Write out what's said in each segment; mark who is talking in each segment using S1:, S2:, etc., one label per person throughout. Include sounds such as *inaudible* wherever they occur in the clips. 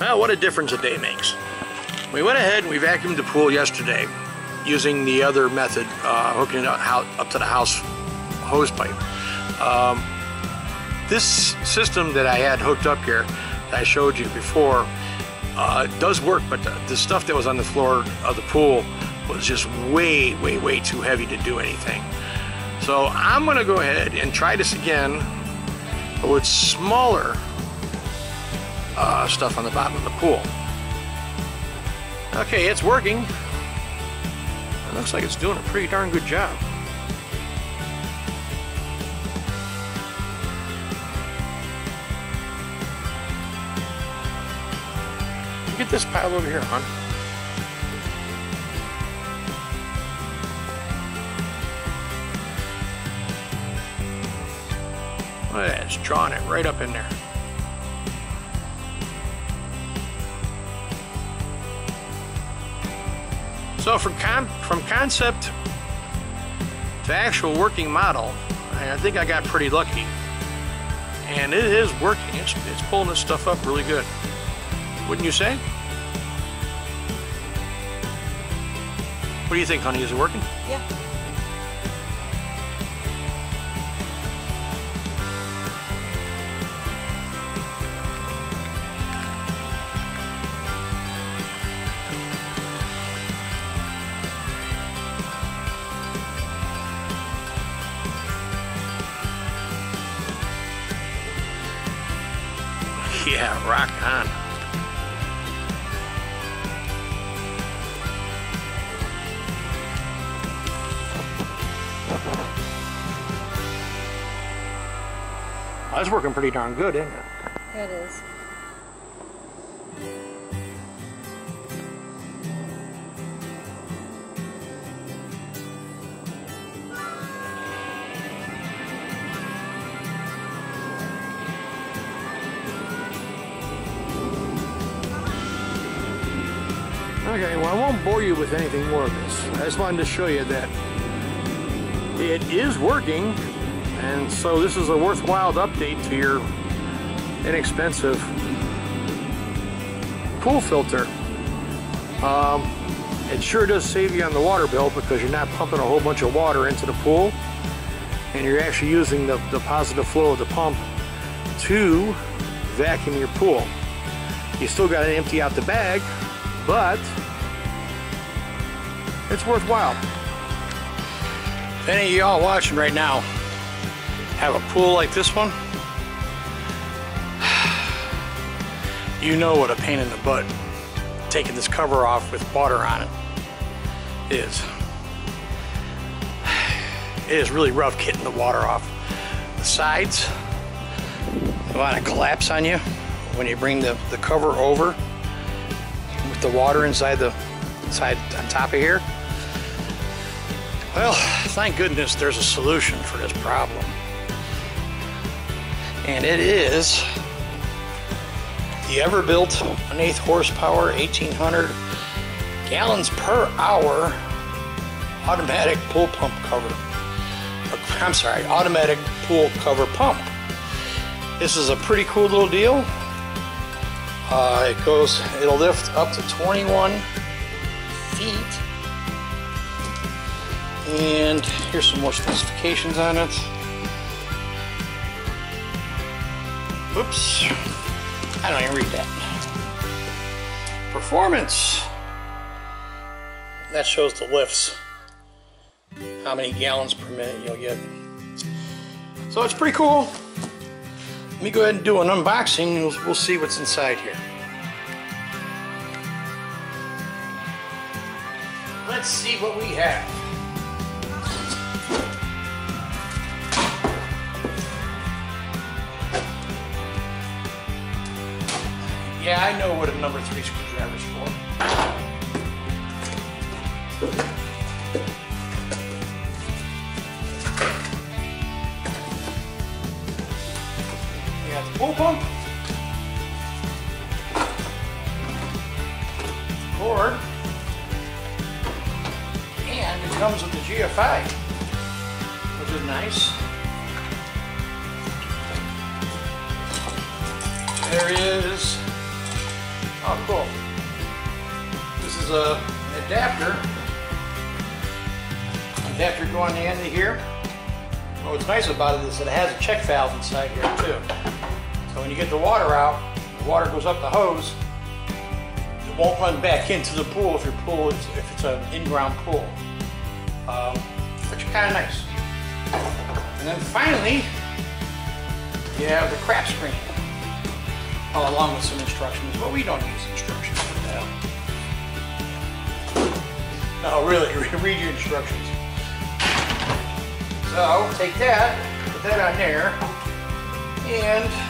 S1: Well, what a difference a day makes. We went ahead and we vacuumed the pool yesterday using the other method, uh, hooking it up to the house hose pipe. Um, this system that I had hooked up here, that I showed you before, uh, does work, but the, the stuff that was on the floor of the pool was just way, way, way too heavy to do anything. So I'm gonna go ahead and try this again, but with smaller uh, stuff on the bottom of the pool. Okay, it's working. It looks like it's doing a pretty darn good job. Get this pile over here, hon. Look at that, it's drawing it right up in there. So from con from concept to actual working model, I think I got pretty lucky. And it is working. It's, it's pulling this stuff up really good. Wouldn't you say? What do you think, honey? Is it working?
S2: Yeah.
S1: Yeah, rock on. That's working pretty darn good, isn't it?
S2: It is.
S1: Okay, well, I won't bore you with anything more of this. I just wanted to show you that it is working, and so this is a worthwhile update to your inexpensive pool filter. Um, it sure does save you on the water bill because you're not pumping a whole bunch of water into the pool, and you're actually using the, the positive flow of the pump to vacuum your pool. You still got to empty out the bag, but it's worthwhile. If any of y'all watching right now have a pool like this one, *sighs* you know what a pain in the butt taking this cover off with water on it is. *sighs* It is really rough getting the water off. The sides, they want to collapse on you when you bring the, the cover over the water inside the side on top of here. Well, thank goodness there's a solution for this problem. And it is the Everbilt an eighth horsepower, 1800 gallons per hour automatic pool pump cover. I'm sorry, automatic pool cover pump. This is a pretty cool little deal. Uh, it goes, it'll lift up to 21 feet. And here's some more specifications on it. Oops, I don't even read that. Performance. That shows the lifts. How many gallons per minute you'll get. So it's pretty cool. Let me go ahead and do an unboxing and we'll, we'll see what's inside here. Let's see what we have. Yeah, I know what a number three screwdriver is for. We got the pool pump. Cord. And it comes with the GFI, which is nice. There is Oh, cool. This is a, an adapter. Adapter going end here. Oh, What's nice about it is that it has a check valve inside here too. So when you get the water out, the water goes up the hose. It won't run back into the pool if your pool is, if it's an in-ground pool. Um, which is kind of nice. And then finally, you have the crap screen. Oh, along with some instructions. Well, we don't use instructions for that. No, really, *laughs* read your instructions. So, take that, put that on there, and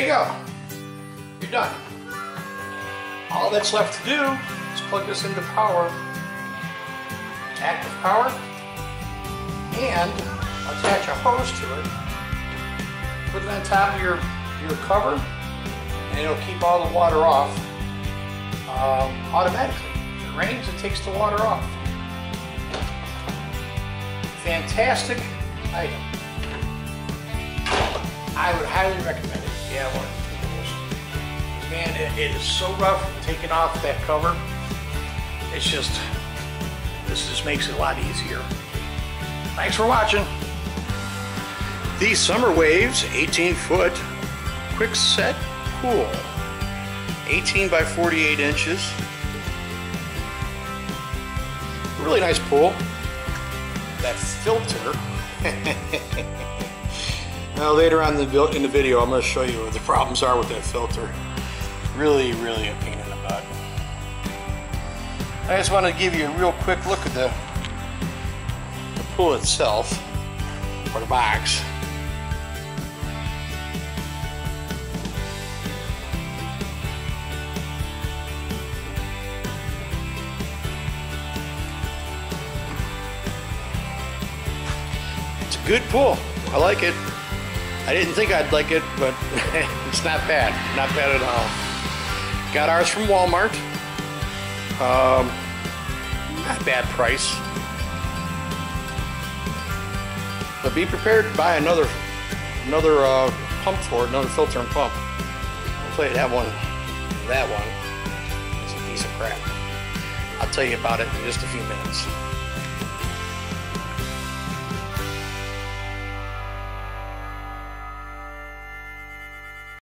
S1: There you go. You're done. All that's left to do is plug this into power, active power, and attach a hose to it. Put it on top of your, your cover, and it'll keep all the water off um, automatically. If it rains, it takes the water off. Fantastic item. I would highly recommend it. if you have one of these. Man, it, it is so rough taking off that cover. It's just, this just makes it a lot easier. Thanks for watching. These Summer Waves 18 foot quick set pool. 18 by 48 inches. Really nice pool. That filter. *laughs* Now later on in the, video, I'm going to show you what the problems are with that filter. Really, really a pain in the butt. I just want to give you a real quick look at the, the pool itself, or the box. It's a good pool. I like it. I didn't think I'd like it, but *laughs* it's not bad. Not bad at all. Got ours from Walmart. Um, not bad price. But be prepared to buy another another uh, pump for it, another filter and pump. I'll tell you that one, that one is a piece of crap. I'll tell you about it in just a few minutes.